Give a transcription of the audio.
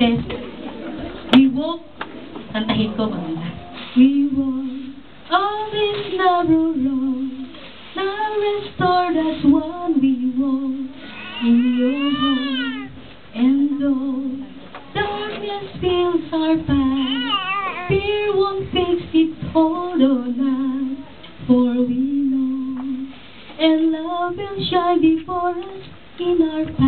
we walk, and he goes on that. We walk on this narrow road, now restored as one we walk in your home. And though darkness fills our path, fear won't fix its hold on us, for we know, and love will shine before us in our path.